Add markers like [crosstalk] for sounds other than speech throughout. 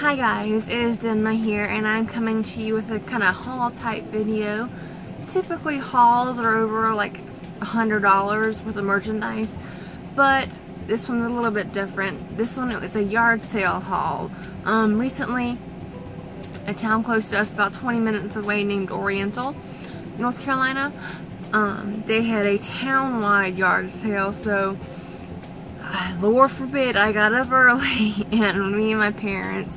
Hi guys, it is Denma here and I'm coming to you with a kind of haul type video. Typically hauls are over like a hundred dollars worth of merchandise, but this one's a little bit different. This one was a yard sale haul. Um, recently, a town close to us about 20 minutes away named Oriental, North Carolina, um, they had a town-wide yard sale, so Lord forbid I got up early [laughs] and me and my parents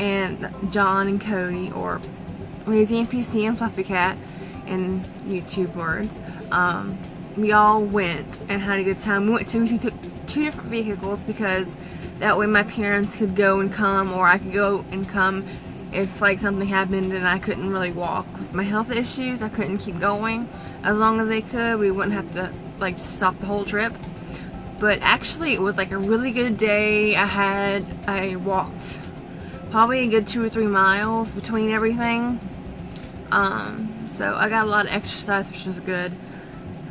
and John and Cody or Lazy NPC and Fluffy Cat in YouTube words um, we all went and had a good time. We went to we took two different vehicles because that way my parents could go and come or I could go and come if like something happened and I couldn't really walk with my health issues I couldn't keep going as long as they could we wouldn't have to like stop the whole trip but actually it was like a really good day. I had, I walked probably a good two or three miles between everything. Um, so I got a lot of exercise, which was good.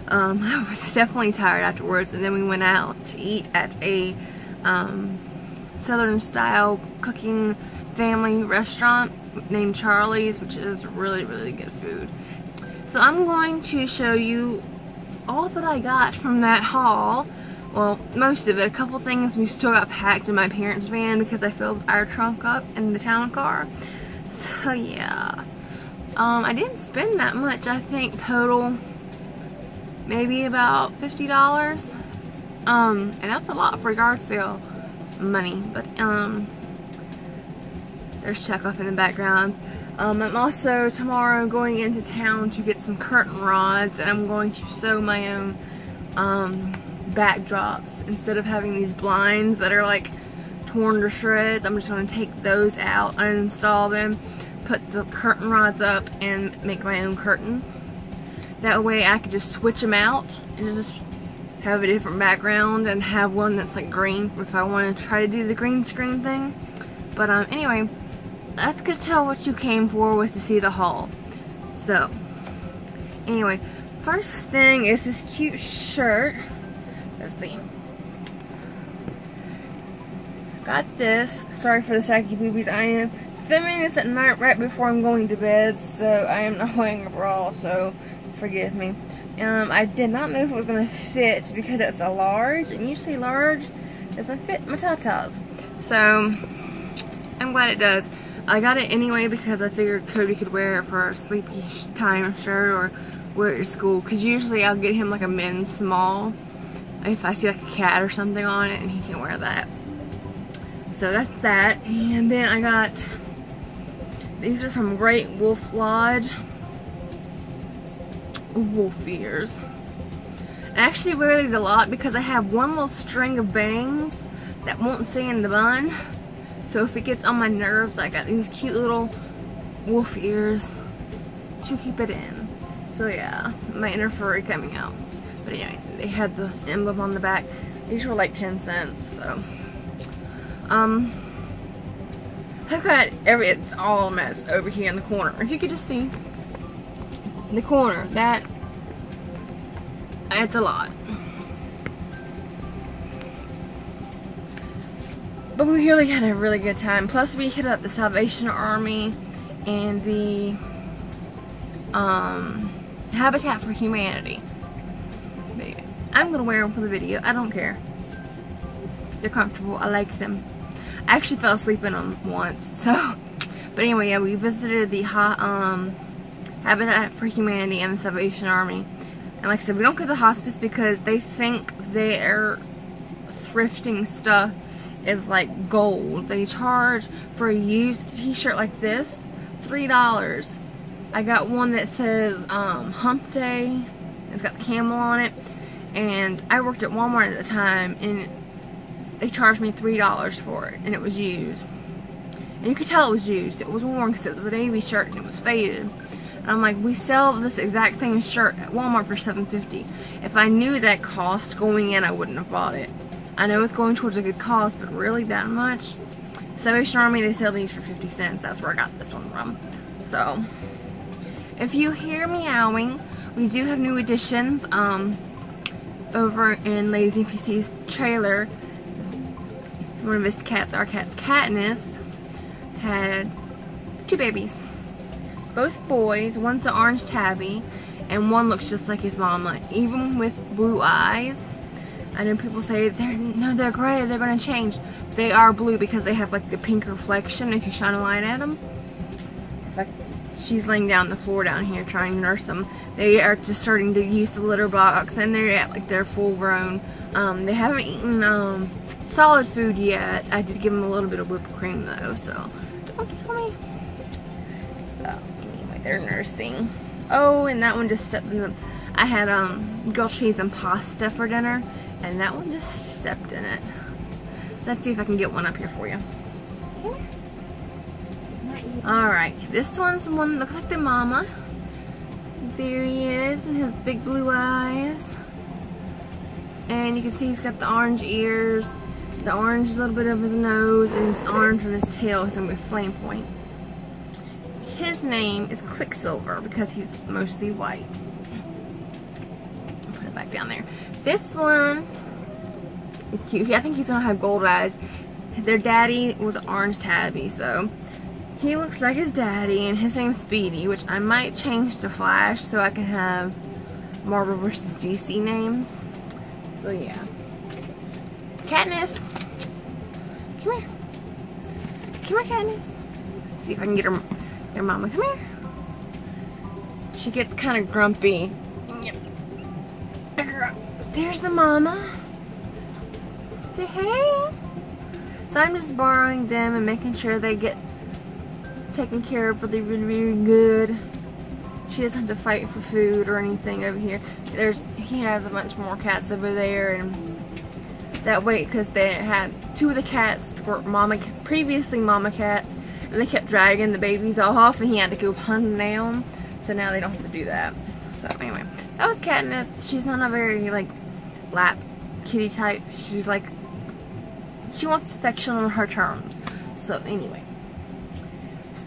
Um, [laughs] I was definitely tired afterwards, and then we went out to eat at a um, Southern style cooking family restaurant named Charlie's, which is really, really good food. So I'm going to show you all that I got from that haul well, most of it. A couple things we still got packed in my parents' van because I filled our trunk up in the town car. So yeah. Um, I didn't spend that much, I think total maybe about $50. Um, and that's a lot for yard sale money. But um there's Chekhov in the background. Um, I'm also tomorrow going into town to get some curtain rods and I'm going to sew my own um, backdrops instead of having these blinds that are like torn to shreds. I'm just going to take those out, uninstall them, put the curtain rods up, and make my own curtains. That way I could just switch them out and just have a different background and have one that's like green if I want to try to do the green screen thing. But um, anyway, that's good to tell what you came for was to see the haul. So, anyway, first thing is this cute shirt. See. Got this. Sorry for the saggy boobies. I am filming this at night right before I'm going to bed, so I am not [laughs] wearing a bra, so forgive me. Um, I did not know if it was going to fit because it's a large, and usually large doesn't fit my tatas. So, I'm glad it does. I got it anyway because I figured Cody could wear it for sleepy time shirt or wear it to school. Because usually I'll get him like a men's small if I see like a cat or something on it and he can wear that. So that's that. And then I got, these are from Great Wolf Lodge. Wolf ears. I actually wear these a lot because I have one little string of bangs that won't stay in the bun. So if it gets on my nerves, I got these cute little wolf ears to keep it in. So yeah, my inner furry coming out. But anyway, they had the emblem on the back. These were like 10 cents, so. Um, I've got every, it's all a mess over here in the corner. If you could just see, the corner, that, it's a lot. But we really had a really good time. Plus we hit up the Salvation Army and the um, Habitat for Humanity. I'm gonna wear them for the video. I don't care. They're comfortable. I like them. I actually fell asleep in them once. [laughs] So, but anyway, yeah, we visited the um, Habitat for Humanity and the Salvation Army. And like I said, we don't go to the hospice because they think their thrifting stuff is like gold. They charge for a used t-shirt like this, $3. I got one that says um, Hump Day. It's got the camel on it and I worked at Walmart at the time and they charged me $3 for it and it was used. And you could tell it was used. It was worn because it was a navy shirt and it was faded. And I'm like, we sell this exact same shirt at Walmart for $7.50. If I knew that cost going in, I wouldn't have bought it. I know it's going towards a good cause, but really that much? Salvation Army, they sell these for 50 cents. That's where I got this one from. So, if you hear meowing, we do have new additions. Um, over in Lazy NPC's trailer. One of his cats, our cat's Katniss. had two babies. Both boys. One's an orange tabby, and one looks just like his mama, even with blue eyes. I know people say they're no, they're gray. They're gonna change. They are blue because they have like the pink reflection if you shine a light at them. She's laying down the floor down here trying to nurse them. They are just starting to use the litter box, and they're at like they're full grown. Um, they haven't eaten um, solid food yet. I did give them a little bit of whipped cream though, so don't kill me. So anyway, they're nursing. Oh, and that one just stepped in the. I had um grilled cheese and pasta for dinner, and that one just stepped in it. Let's see if I can get one up here for you. Alright, this one's the one that looks like the mama. There he is, and his big blue eyes. And you can see he's got the orange ears, the orange is a little bit of his nose, and his orange on his tail is going to be flame point. His name is Quicksilver because he's mostly white. Put it back down there. This one is cute. I think he's going to have gold eyes. Their daddy was an orange tabby, so he looks like his daddy, and his name's Speedy, which I might change to Flash so I can have Marvel vs. DC names. So yeah. Katniss. Come here. Come here, Katniss. See if I can get her, their mama. Come here. She gets kind of grumpy. There's the mama. Say hey. So I'm just borrowing them and making sure they get taken care of really, really, really good. She doesn't have to fight for food or anything over here. There's he has a bunch more cats over there and that way because they had two of the cats were mama previously mama cats and they kept dragging the babies off and he had to go hunt them. So now they don't have to do that. So anyway that was Katniss. She's not a very like lap kitty type. She's like she wants affection on her terms. So anyway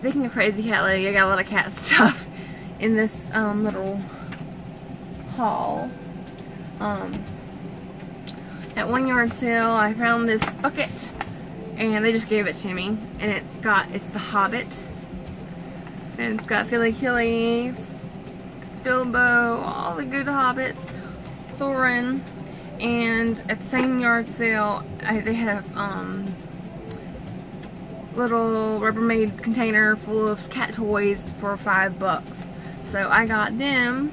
speaking of crazy cat lady I got a lot of cat [laughs] stuff in this um, little haul. Um, at one yard sale I found this bucket and they just gave it to me and it's got it's the Hobbit and it's got Fili Kili Bilbo all the good Hobbits Thorin and at the same yard sale I, they had a um, little Rubbermaid container full of cat toys for five bucks. So I got them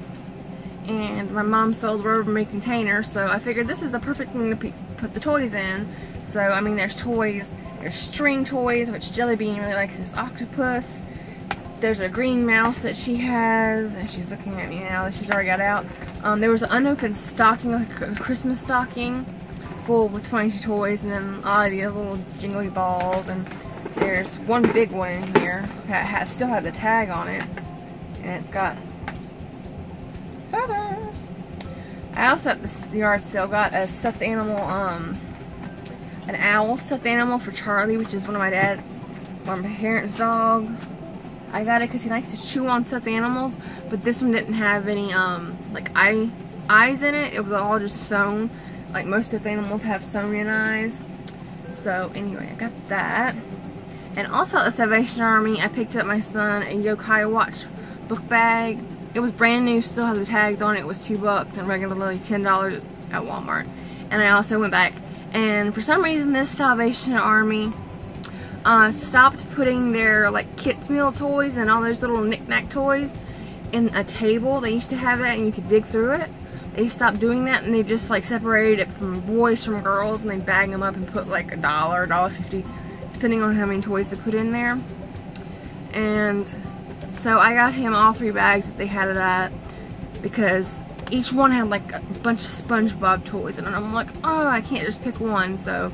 and my mom sold the Rubbermaid container so I figured this is the perfect thing to put the toys in. So I mean there's toys there's string toys which Jelly Bean really likes this octopus. There's a green mouse that she has and she's looking at me now that she's already got out. Um, there was an unopened stocking like a Christmas stocking full with 22 toys and then all these little jingly balls and there's one big one in here that has still has a tag on it and it's got feathers. I also at the yard sale got a stuffed animal, um, an owl stuffed animal for Charlie, which is one of my dad's, one of my parents' dog. I got it because he likes to chew on stuffed animals, but this one didn't have any, um, like eye, eyes in it. It was all just sewn. Like most stuffed animals have sewn in eyes. So anyway, I got that. And also at Salvation Army, I picked up my son a Yokai Watch book bag it was brand new, still has the tags on it. It was two bucks and regularly ten dollars at Walmart. And I also went back and for some reason this Salvation Army uh, stopped putting their like kids meal toys and all those little knickknack toys in a table. They used to have that and you could dig through it. They stopped doing that and they just like separated it from boys from girls and they bag them up and put like a dollar, a dollar fifty, depending on how many toys to put in there. And so I got him all three bags that they had of that because each one had like a bunch of SpongeBob toys and I'm like, oh, I can't just pick one. So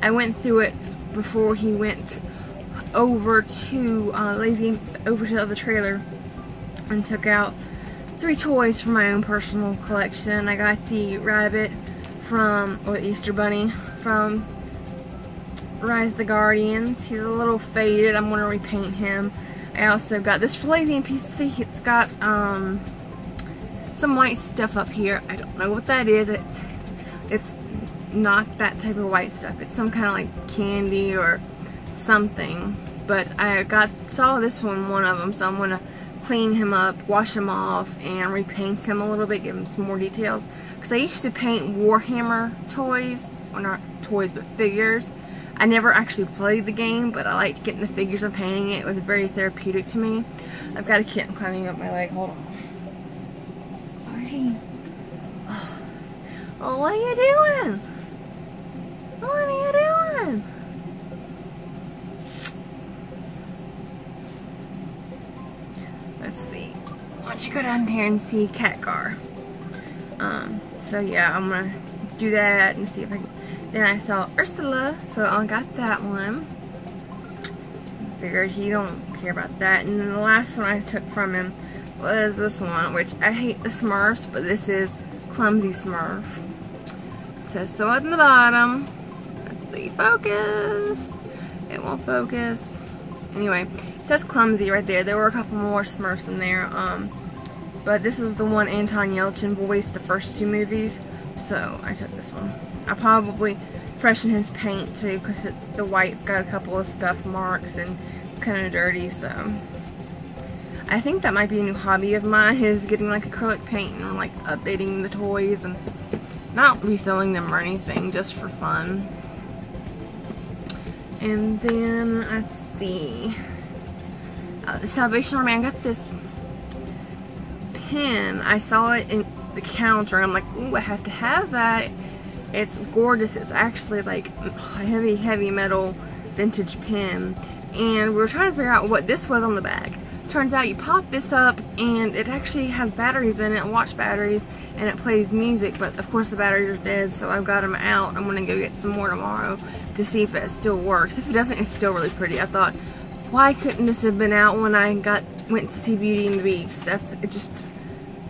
I went through it before he went over to uh, Lazy, over to the other trailer and took out three toys from my own personal collection. I got the rabbit from, or Easter Bunny from Rise the Guardians. He's a little faded. I'm going to repaint him. I also got this Flazian PC. It's got um, some white stuff up here. I don't know what that is. It's it's not that type of white stuff. It's some kind of like candy or something. But I got saw this one, one of them, so I'm gonna clean him up, wash him off, and repaint him a little bit, give him some more details. Because I used to paint Warhammer toys, or not toys, but figures. I never actually played the game, but I liked getting the figures and painting it. It was very therapeutic to me. I've got a kitten climbing up my leg. Hold on. Marty. Oh, what are you doing? What are you doing? Let's see. Why don't you go down here and see Khadgar? Um, so yeah, I'm gonna do that and see if I can. Then I saw Ursula, so I got that one. Figured he don't care about that. And then the last one I took from him was this one, which I hate the Smurfs, but this is Clumsy Smurf. It says so at the bottom. Let's see, focus. It won't focus. Anyway, it says Clumsy right there. There were a couple more Smurfs in there. Um, but this was the one Anton Yelchin voiced the first two movies. So I took this one. I probably freshen his paint too because the white's got a couple of scuff marks and kind of dirty so. I think that might be a new hobby of mine is getting like acrylic paint and like updating the toys and not reselling them or anything just for fun. And then let's see. Uh, the Salvation Army I got this pen. I saw it in the counter I'm like ooh I have to have that it's gorgeous. It's actually like a heavy, heavy metal vintage pin. And we were trying to figure out what this was on the back. Turns out you pop this up and it actually has batteries in it, watch batteries, and it plays music. But of course the batteries are dead, so I've got them out. I'm gonna go get some more tomorrow to see if it still works. If it doesn't, it's still really pretty. I thought, why couldn't this have been out when I got went to see Beauty and the Beast? That's it just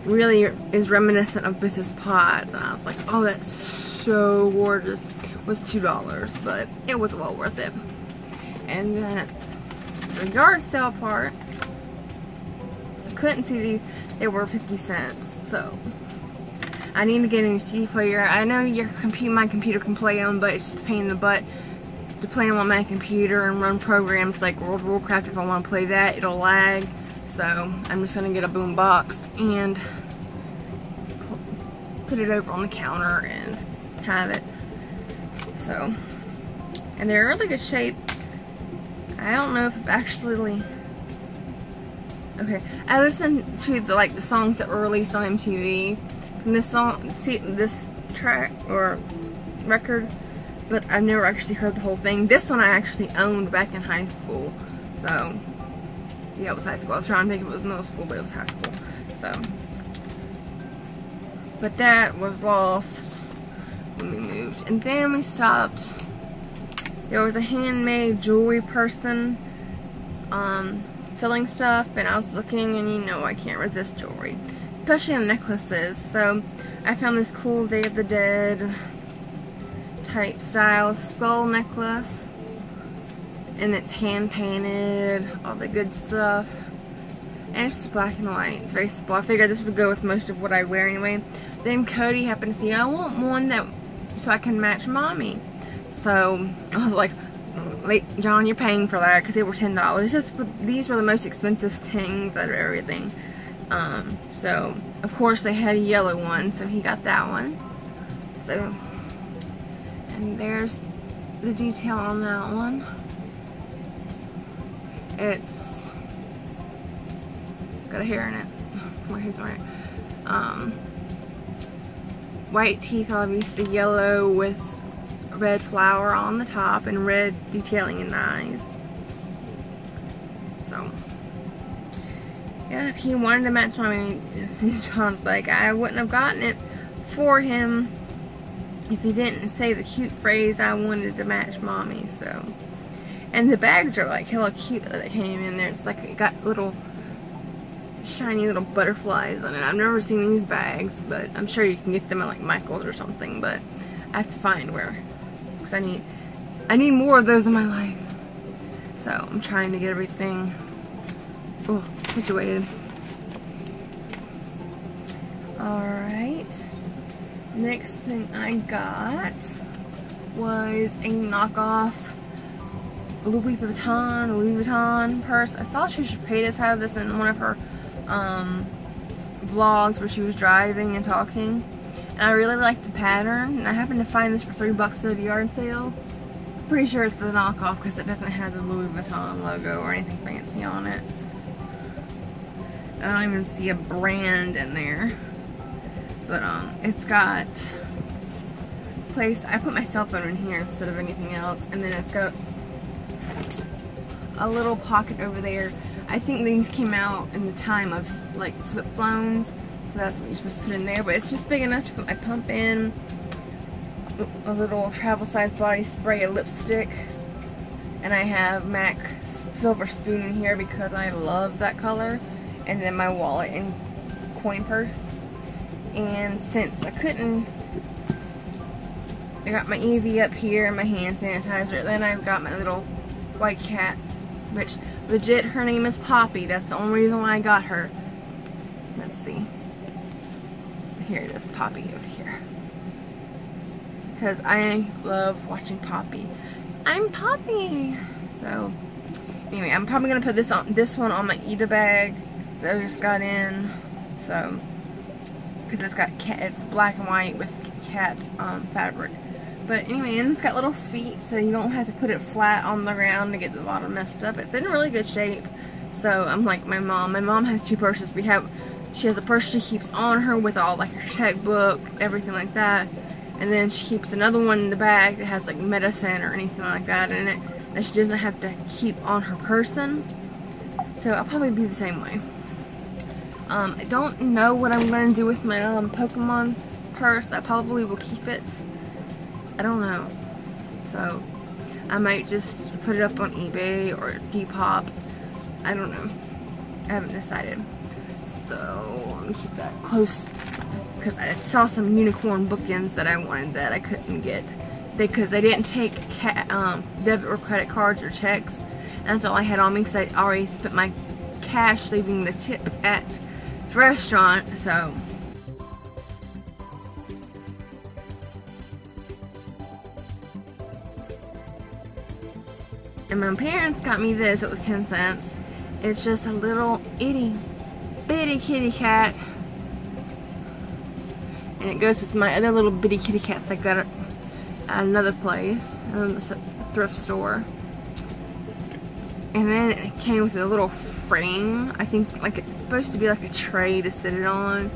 really is reminiscent of Mrs. Potts. And I was like, oh, that's so gorgeous was $2, but it was well worth it. And then the yard sale part, I couldn't see these, they were 50 cents, so I need to get a new CD player. I know your computer, my computer can play them, but it's just a pain in the butt to play them on my computer and run programs like World of Warcraft. If I want to play that, it'll lag. So I'm just to get a boom box and put it over on the counter and have it. So, and they're really good shape. I don't know if I've actually, okay, I listened to the, like the songs that were released on MTV. And this song, see this track or record, but I've never actually heard the whole thing. This one I actually owned back in high school. So, yeah, it was high school. I was trying to think if it was middle school, but it was high school. So, but that was lost when we moved. And then we stopped. There was a handmade jewelry person um, selling stuff, and I was looking, and you know I can't resist jewelry, especially on necklaces. So I found this cool Day of the Dead type style skull necklace, and it's hand painted, all the good stuff. And it's just black and white. It's very simple. I figured this would go with most of what I wear anyway. Then Cody happened to see, I want one that so I can match mommy. So I was like, John, you're paying for that because they were ten dollars. These were the most expensive things out of everything. Um, so of course they had a yellow one, so he got that one. So and there's the detail on that one. It's got a hair in it. [laughs] Where he's wearing it. Um, white teeth obviously yellow with red flower on the top and red detailing in the eyes. So, yeah, if he wanted to match my [laughs] John's like, I wouldn't have gotten it for him if he didn't say the cute phrase, I wanted to match mommy, so. And the bags are like hella cute that came in there. It's like it got little shiny little butterflies on it. I've never seen these bags, but I'm sure you can get them at like Michael's or something, but I have to find where, because I need, I need more of those in my life. So I'm trying to get everything oh, situated. Alright, next thing I got was a knockoff Louis Vuitton, Louis Vuitton purse. I saw Trisha Paytas have this in one of her um, vlogs where she was driving and talking. And I really like the pattern. And I happened to find this for three bucks at a yard sale. Pretty sure it's the knockoff because it doesn't have the Louis Vuitton logo or anything fancy on it. I don't even see a brand in there. But um, it's got place. I put my cell phone in here instead of anything else. And then it's got a little pocket over there. I think these came out in the time of like slip phones. So that's what you're supposed to put in there. But it's just big enough to put my pump in. A little travel size body spray, a lipstick. And I have MAC silver spoon in here because I love that color and then my wallet and coin purse. And since I couldn't, I got my Eevee up here and my hand sanitizer. Then I've got my little white cat, which legit her name is Poppy. That's the only reason why I got her. Let's see. Here it is, Poppy over here. Because I love watching Poppy. I'm Poppy! So, anyway, I'm probably going to put this on this one on my ita bag that I just got in. So, because it's got cat, it's black and white with cat um, fabric. But anyway, and it's got little feet, so you don't have to put it flat on the ground to get the bottom messed up. It's in really good shape. So I'm like my mom. My mom has two purses. We have, she has a purse she keeps on her with all like her checkbook, everything like that. And then she keeps another one in the bag that has like medicine or anything like that in it that she doesn't have to keep on her person. So I'll probably be the same way. Um, I don't know what I'm going to do with my um, Pokemon purse. I probably will keep it. I don't know. So, I might just put it up on eBay or Depop. I don't know. I haven't decided. So, let me keep that close. Because I saw some unicorn bookends that I wanted that I couldn't get. Because they, didn't take um, debit or credit cards or checks. And that's all I had on me because I already spent my cash leaving the tip at the restaurant. So, And my parents got me this, it was 10 cents. It's just a little itty bitty kitty cat. And it goes with my other little bitty kitty cats I got at another place, um, another thrift store. And then it came with a little frame. I think like it's supposed to be like a tray to sit it on.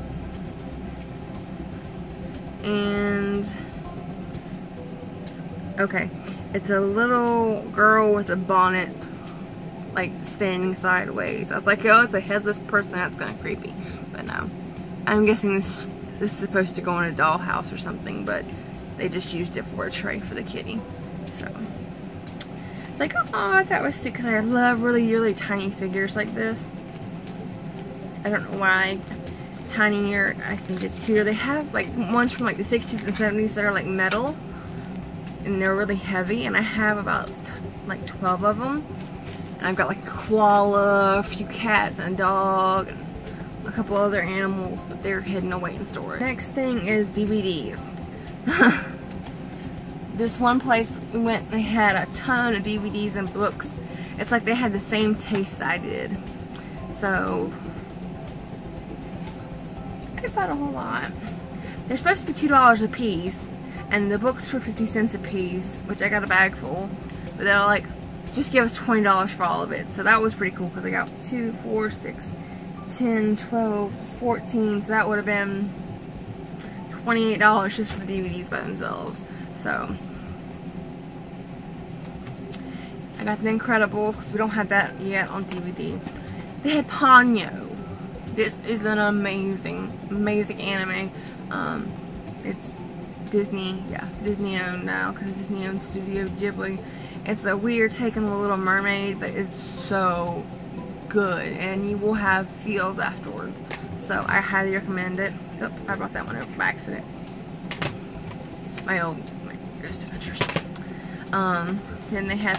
And okay, it's a little girl with a bonnet, like standing sideways. I was like, oh, it's a headless person. That's kind of creepy. But no. I'm guessing this, this is supposed to go in a dollhouse or something, but they just used it for a tray for the kitty. So, it's like, oh, that was cute because I love really, really tiny figures like this. I don't know why tinier, I think it's cuter. They have like ones from like the 60s and 70s that are like metal and they're really heavy and I have about like 12 of them. And I've got like a koala, a few cats and a dog, and a couple other animals, but they're hidden away in storage. Next thing is DVDs. [laughs] this one place we went, they had a ton of DVDs and books. It's like they had the same taste I did. So, I bought a whole lot. They're supposed to be $2 a piece, and the books were 50 cents a piece, which I got a bag full. But they're like, just give us $20 for all of it. So that was pretty cool because I got 2, 4, 6, 10, 12, 14. So that would have been $28 just for the DVDs by themselves. So I got The Incredibles because we don't have that yet on DVD. They had Ponyo. This is an amazing, amazing anime. Um, it's Disney, yeah, Disney owned now because Disney owns Studio Ghibli. It's a weird take on The Little Mermaid, but it's so good and you will have feels afterwards. So I highly recommend it. Oh, I brought that one over by accident. It's my old my Ghost Adventures. Um, then they had,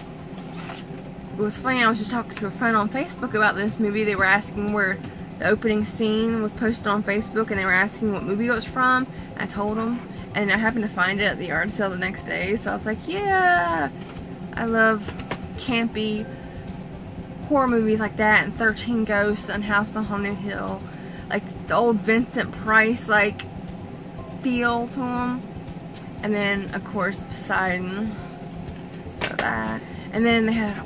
it was funny, I was just talking to a friend on Facebook about this movie. They were asking where the opening scene was posted on Facebook and they were asking what movie it was from. I told them and I happened to find it at the yard sale the next day, so I was like, yeah, I love campy horror movies like that and 13 Ghosts and House on Haunted Hill. Like the old Vincent Price like feel to them. And then of course Poseidon. So that. And then they have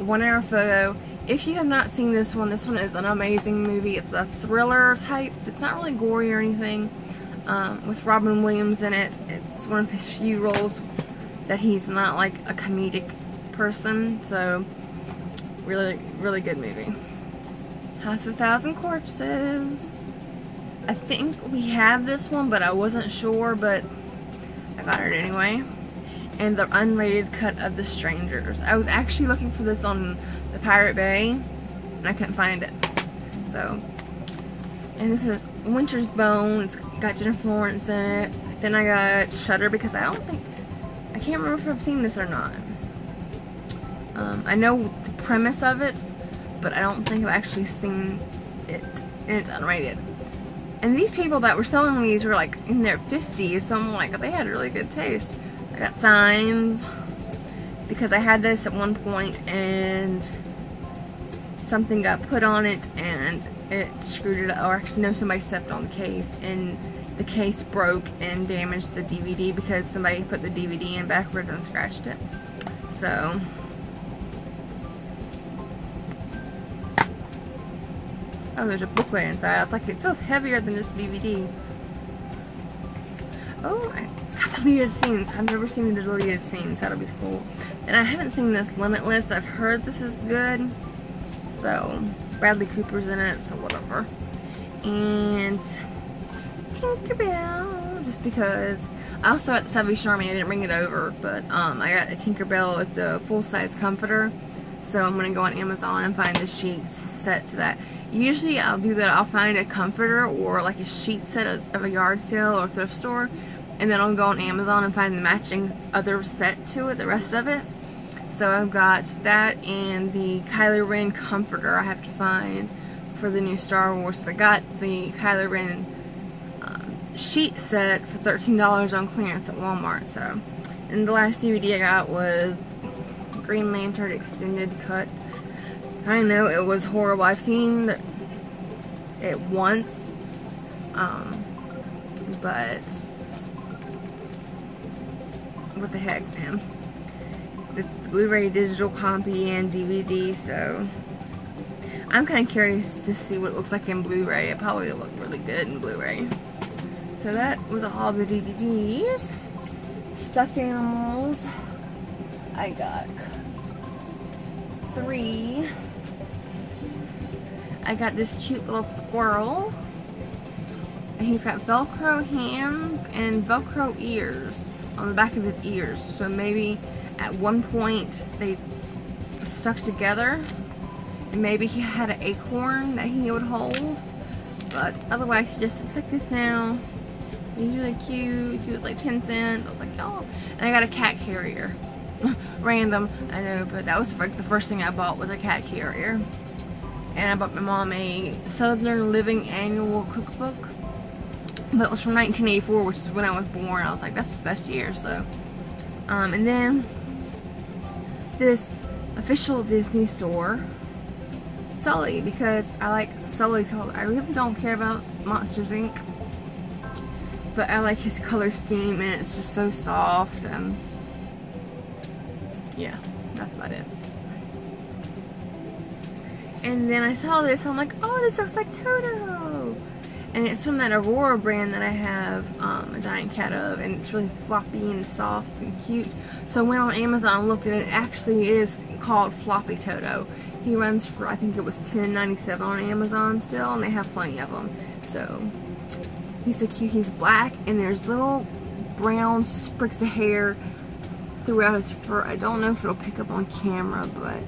one hour photo. If you have not seen this one, this one is an amazing movie. It's a thriller type. It's not really gory or anything. Um, with Robin Williams in it. It's one of his few roles that he's not like a comedic person. So really, really good movie. House of Thousand Corpses. I think we have this one, but I wasn't sure, but I got it anyway. And the unrated cut of The Strangers. I was actually looking for this on the Pirate Bay, and I couldn't find it. So, and this is Winter's Bone. It's got Jennifer Lawrence in it. Then I got Shutter because I don't think, I can't remember if I've seen this or not. Um, I know the premise of it, but I don't think I've actually seen it, and it's unrated. And these people that were selling these were like in their 50s, so I'm like, they had really good taste. I got signs, because I had this at one point, and something got put on it, and it screwed it up, or actually no, somebody stepped on the case, and the case broke and damaged the DVD because somebody put the DVD in backwards and scratched it. So, Oh, there's a booklet inside. I was like, it feels heavier than just DVD. Oh, got deleted scenes. I've never seen the deleted scenes. That'll be cool. And I haven't seen this Limitless. I've heard this is good. So, Bradley Cooper's in it, so whatever. And Tinkerbell, just because. I also got the Charming. I didn't bring it over, but um, I got a Tinkerbell. It's a full-size comforter. So I'm going to go on Amazon and find the sheets set to that. Usually I'll do that. I'll find a comforter or like a sheet set of, of a yard sale or thrift store. And then I'll go on Amazon and find the matching other set to it, the rest of it. So I've got that and the Kylo Ren comforter I have to find for the new Star Wars. I got the Kylo Ren um, sheet set for $13 on clearance at Walmart. So, and the last DVD I got was Green Lantern Extended Cut I know it was horrible. I've seen it once, um, but what the heck, man? Blu-ray digital copy and DVD, so I'm kind of curious to see what it looks like in Blu-ray. It probably will look really good in Blu-ray. So that was all the DVDs. Stuffed animals. I got three. I got this cute little squirrel. And he's got Velcro hands and Velcro ears on the back of his ears. So maybe at one point they stuck together. And maybe he had an acorn that he would hold. But otherwise he just looks like this now. He's really cute. He was like 10 cents. I was like, oh. And I got a cat carrier. [laughs] Random, I know, but that was like the first thing I bought was a cat carrier and I bought my mom a Southern Living Annual Cookbook. But it was from 1984, which is when I was born. I was like, that's the best year, so. Um, and then this official Disney store, Sully, because I like Sully's color. I really don't care about Monsters Inc. But I like his color scheme and it's just so soft and yeah, that's about it. And then I saw this, I'm like, oh, this looks like Toto. And it's from that Aurora brand that I have um, a giant cat of, and it's really floppy and soft and cute. So I went on Amazon and looked, and it actually is called Floppy Toto. He runs for, I think it was $10.97 on Amazon still, and they have plenty of them. So, he's so cute. He's black, and there's little brown specks of hair throughout his fur. I don't know if it'll pick up on camera, but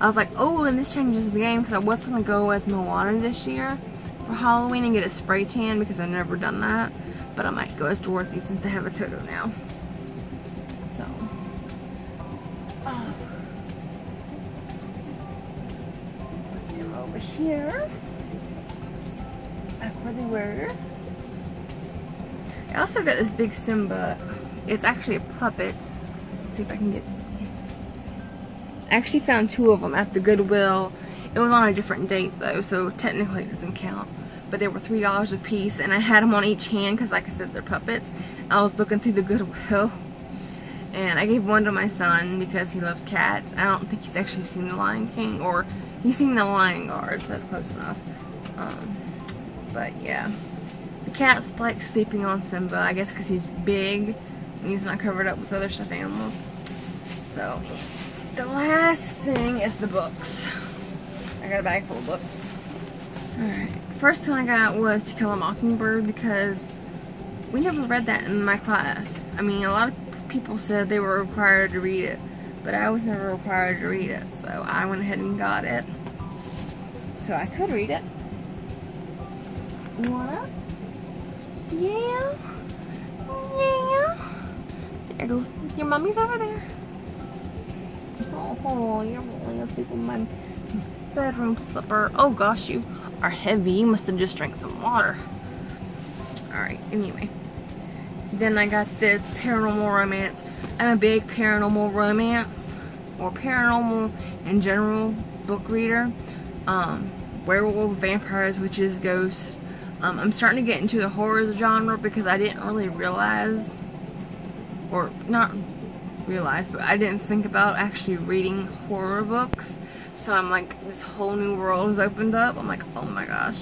I was like, oh, and this changes the game because I was going to go as Moana this year for Halloween and get a spray tan because I've never done that. But I might go as Dorothy since I have a Toto now. So. Oh. Put over here. Back where they were. I also got this big Simba. It's actually a puppet. It's see if I can get. I actually found two of them at the Goodwill. It was on a different date though, so technically it doesn't count. But they were three dollars a piece, and I had them on each hand because, like I said, they're puppets. I was looking through the Goodwill, [laughs] and I gave one to my son because he loves cats. I don't think he's actually seen The Lion King, or he's seen The Lion Guard, so that's close enough. Um, but yeah, the cat's like sleeping on Simba, I guess because he's big and he's not covered up with other stuffed animals. So, the last thing is the books. I got a bag full of books. Alright, first one I got was To Kill a Mockingbird because we never read that in my class. I mean, a lot of people said they were required to read it, but I was never required to read it, so I went ahead and got it. So I could read it. You wanna? Yeah? Yeah? There goes, your mommy's over there. Oh, you're falling asleep in my bedroom slipper. Oh gosh, you are heavy. You must have just drank some water. Alright, anyway. Then I got this paranormal romance. I'm a big paranormal romance or paranormal in general book reader. Um, werewolves, vampires, witches, ghosts. Um, I'm starting to get into the horror genre because I didn't really realize, or not realize, but I didn't think about actually reading horror books. So I'm like, this whole new world has opened up. I'm like, oh my gosh.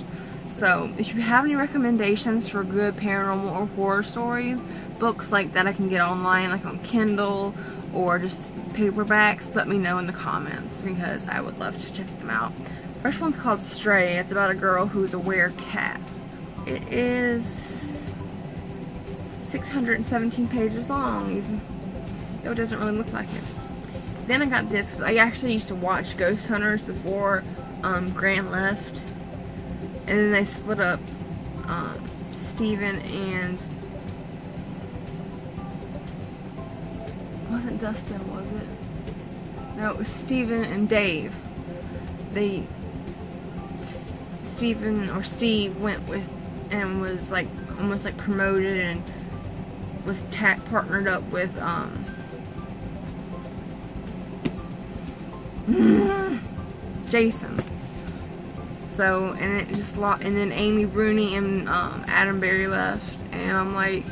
So if you have any recommendations for good paranormal or horror stories, books like that I can get online, like on Kindle or just paperbacks, let me know in the comments because I would love to check them out. First one's called Stray. It's about a girl who's a werecat. It is 617 pages long, though it doesn't really look like it. Then I got this. I actually used to watch Ghost Hunters before um, Grant left and then they split up um, Steven and wasn't Dustin was it no it was Steven and Dave they S Steven or Steve went with and was like almost like promoted and was partnered up with um [sighs] Jason. So and it just and then Amy Bruni and um, Adam Berry left and I'm like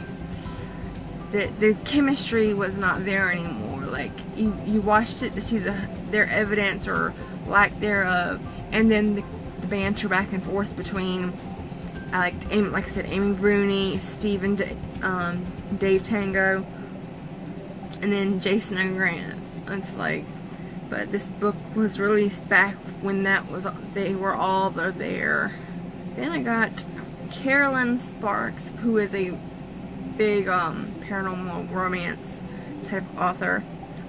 the the chemistry was not there anymore. Like you you watched it to see the their evidence or lack thereof and then the, the banter back and forth between I liked Amy, like I said Amy Bruni Stephen um, Dave Tango and then Jason and Grant. It's like but this book was released back when that was they were all there. Then I got Kerrelyn Sparks who is a big um, paranormal romance type author.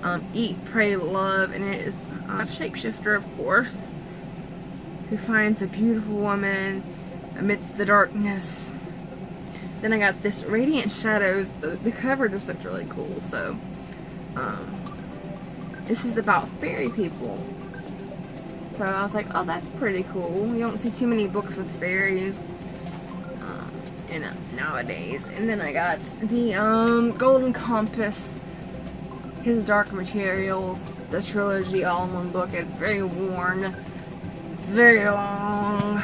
Um, Eat, Prey, Love and it is a shapeshifter of course who finds a beautiful woman amidst the darkness. Then I got this Radiant Shadows the, the cover just looked really cool so um, this is about fairy people. So I was like, oh, that's pretty cool. You don't see too many books with fairies um, in uh, nowadays. And then I got the um, Golden Compass, his Dark Materials, the trilogy all in one book. It's very worn, very long.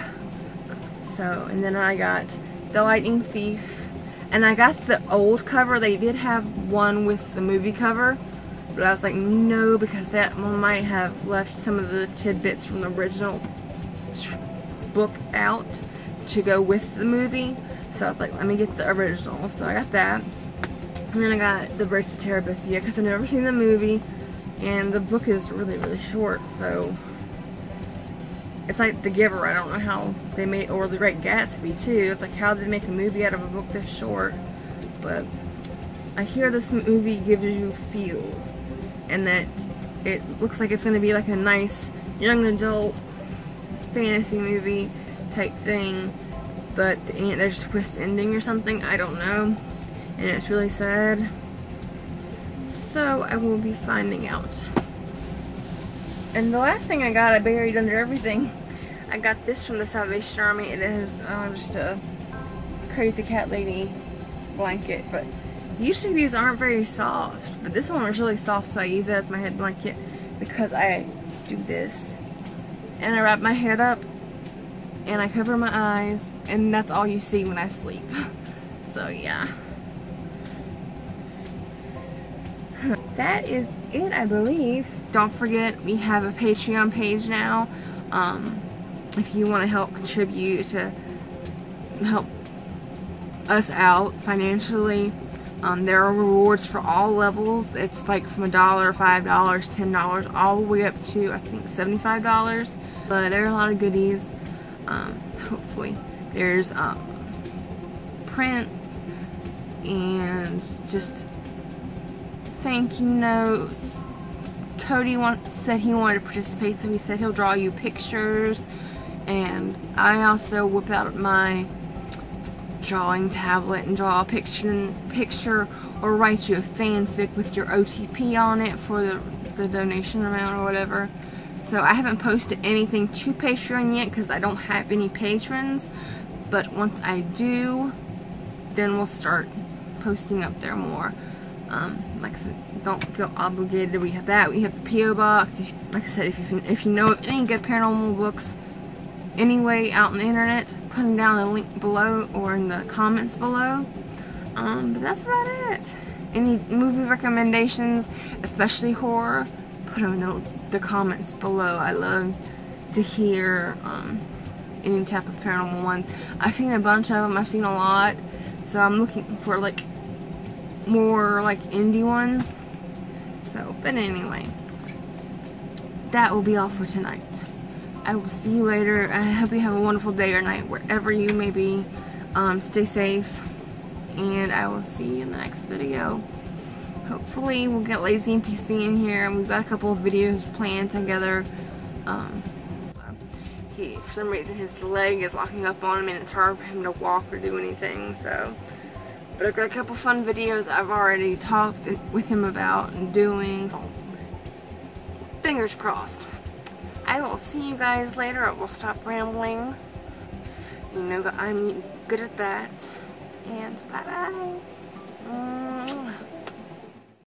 So, and then I got The Lightning Thief. And I got the old cover. They did have one with the movie cover. But I was like, no, because that one might have left some of the tidbits from the original book out to go with the movie. So I was like, let me get the original. So I got that. And then I got The Bridge to Terabithia because I've never seen the movie. And the book is really, really short. So it's like The Giver. I don't know how they made, or The Great Gatsby too. It's like how did they make a movie out of a book this short? But I hear this movie gives you feels and that it looks like it's going to be like a nice young adult fantasy movie type thing but there's a twist ending or something I don't know and it's really sad. So I will be finding out. And the last thing I got I buried under everything. I got this from the Salvation Army. It is uh, just a crazy cat lady blanket but Usually these aren't very soft, but this one was really soft so I use it as my head blanket because I do this. And I wrap my head up and I cover my eyes and that's all you see when I sleep. [laughs] So yeah. [laughs] That is it I believe. Don't forget we have a Patreon page now. Um, if you want to help contribute to help us out financially. Um, there are rewards for all levels. It's like from a dollar, five dollars, ten dollars, all the way up to I think seventy-five dollars. But there are a lot of goodies. Um, hopefully, there's um, prints and just thank you notes. Kodi want, said he wanted to participate, so he said he'll draw you pictures. And I also whip out my drawing tablet and draw a picture, picture or write you a fanfic with your OTP on it for the, the donation amount or whatever. So I haven't posted anything to Patreon yet because I don't have any patrons. But once I do, then we'll start posting up there more. Um, like I said, don't feel obligated. We have that. We have the PO box. If, like I said, if you if you know of any good paranormal books, anyway out on the internet, put them down the link below or in the comments below. Um, but that's about it. Any movie recommendations, especially horror, put them in the, the comments below. I love to hear um, any type of paranormal one. I've seen a bunch of them. I've seen a lot. So I'm looking for like more like indie ones. So, but anyway, that will be all for tonight. I will see you later. I hope you have a wonderful day or night wherever you may be. Um, stay safe. And I will see you in the next video. Hopefully we'll get Lazy NPC in here. And we've got a couple of videos planned together. Um, he, for some reason, his leg is locking up on him and it's hard for him to walk or do anything. So, but I've got a couple fun videos I've already talked with him about and doing. Fingers crossed. I will see you guys later. I will stop rambling. You know that I'm good at that. And bye-bye. Mm.